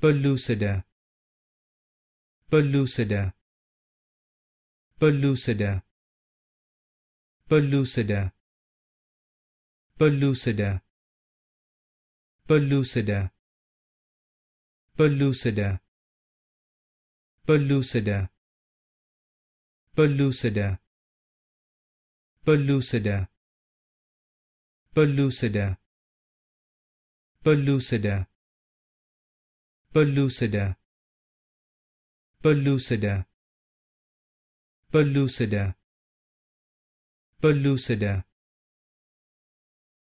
pellucida pellucida pellucida pellucida pellucida pellucida pellucida pellucida pellucida pellucida pellucida pellucida pellucida. Pellucida. Pellucida. Pellucida